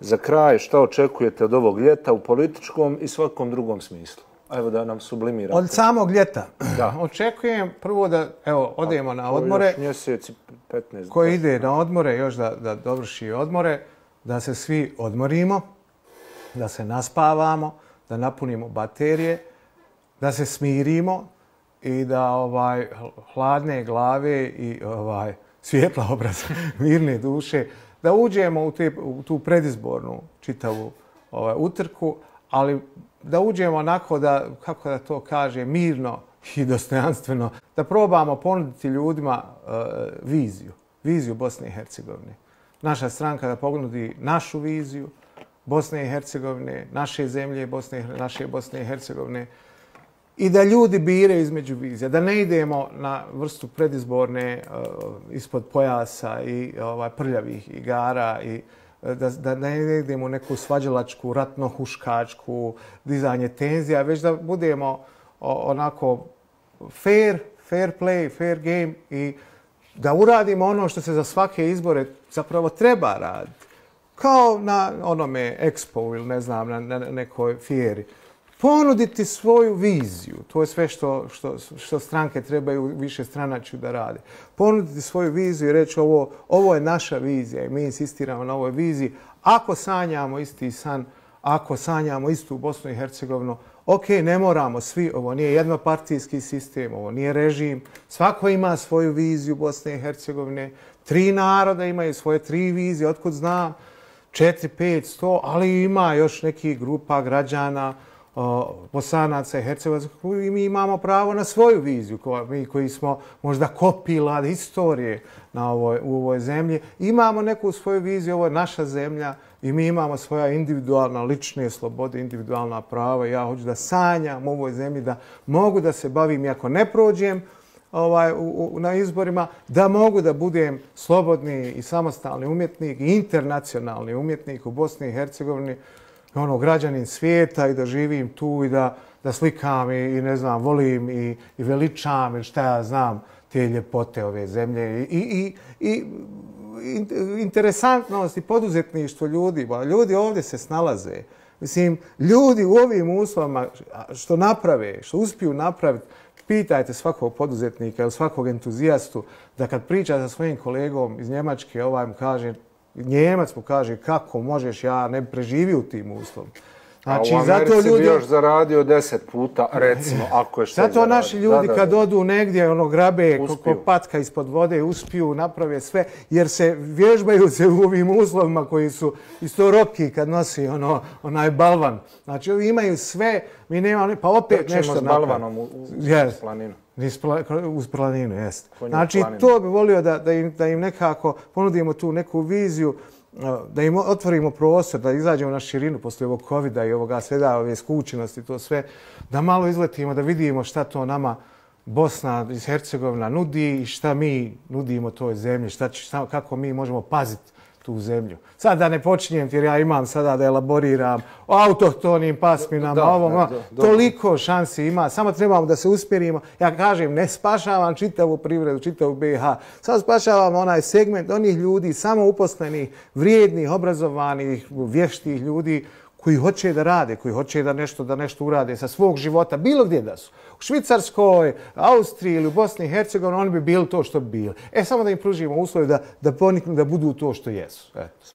Za kraj, šta očekujete od ovog ljeta u političkom i svakom drugom smislu? Evo da nam sublimirate. Od samog ljeta. Da. Očekujem prvo da evo odemo na odmore. Još mjeseci 15. Ko ide na odmore, još da, da dovrši odmore, da se svi odmorimo, da se naspavamo, da napunimo baterije, da se smirimo i da ovaj hladne glave i ovaj svijetla obraza, mirne duše, da uđemo u, te, u tu predizbornu čitavu ovaj, utrku, ali da uđemo onako da, kako da to kaže, mirno i dostojanstveno, da probamo ponuditi ljudima uh, viziju, viziju Bosne i Hercegovine. Naša stranka da pognudi našu viziju Bosne i Hercegovine, naše zemlje Bosne, naše Bosne i Hercegovine i da ljudi bire između vizija, da ne idemo na vrstu predizborne uh, ispod pojasa i ovaj, prljavih igara i e, da, da ne idemo u neku svađalačku, ratno-huškačku dizanje tenzija, već da budemo onako fair, fair play, fair game i da uradimo ono što se za svake izbore zapravo treba raditi. Kao na onome expo ili ne znam, na, na nekoj fieri ponuditi svoju viziju. To je sve što, što, što stranke trebaju više stranaću da rade. Ponuditi svoju viziju i reći ovo, ovo je naša vizija i mi insistiramo na ovoj viziji. Ako sanjamo isti san, ako sanjamo istu Bosnu i Hercegovinu, ok, ne moramo svi, ovo nije jednopartijski sistem, ovo nije režim. Svako ima svoju viziju Bosne i Hercegovine. Tri naroda imaju svoje tri vizije, otkud znam, četiri, pet, sto, ali ima još neki grupa građana, Bosanaca i Hercegovaca, i mi imamo pravo na svoju viziju, mi koji smo možda kopila historije na ovoj, u ovoj zemlji, imamo neku svoju viziju, ovo je naša zemlja i mi imamo svoja individualna, lične slobode, individualna prava. Ja hoću da sanjam u ovoj zemlji, da mogu da se bavim, iako ne prođem ovaj, u, u, na izborima, da mogu da budem slobodni i samostalni umjetnik i internacionalni umjetnik u Bosni i Hercegovini, ono, građanin svijeta i da živim tu i da, da slikam i, i ne znam, volim i, i veličam ili šta ja znam te ljepote ove zemlje i, i, i, i interesantnost i poduzetništvo ljudi. Ba, ljudi ovdje se snalaze. Mislim, ljudi u ovim uslovima što naprave, što uspiju napraviti, pitajte svakog poduzetnika ili svakog entuzijastu da kad priča sa svojim kolegom iz Njemačke, ovaj mu kaže Njemac mu kaže kako možeš, ja ne preživi u tim uslovom. Znači, A u Americi zato ljudi... bi još zaradio deset puta, recimo, ako je što Zato zaradio. naši ljudi da, da, kad odu negdje, ono, grabe ko patka ispod vode, uspiju, naprave sve, jer se vježbaju se u ovim uslovima koji su isto roki kad nosi ono, onaj balvan. Znači, ovi imaju sve, mi nemamo, pa opet Trčemo nešto napravi. s balvanom u, u yes. planinu. Uz planinu, jest. Znači, to bi volio da, da, im, da im nekako ponudimo tu neku viziju, da im otvorimo prostor, da izađemo na širinu posle ovog covid i ovoga sveda, ove skućenosti, to sve, da malo izletimo, da vidimo šta to nama Bosna iz Hercegovina nudi i šta mi nudimo toj zemlji, šta, šta, kako mi možemo paziti tu zemlju. Sad da ne počinjem, jer ja imam sada da elaboriram o autohtonim pasminama, da, ovom, da, da, toliko šansi ima, samo trebamo da se uspjerimo. Ja kažem, ne spašavam čitavu privredu, čitavu BiH, samo spašavam onaj segment onih ljudi, samo uposlenih, vrijednih, obrazovanih, vještih ljudi koji hoće da rade, koji hoće da nešto da nešto urade sa svog života, bilo gdje da su. U Švicarskoj, Austriji ili u Bosni i Hercegovini, oni bi bili to što bi bili. E, samo da im pružimo uslove da, da poniknu da budu to što jesu. Eto.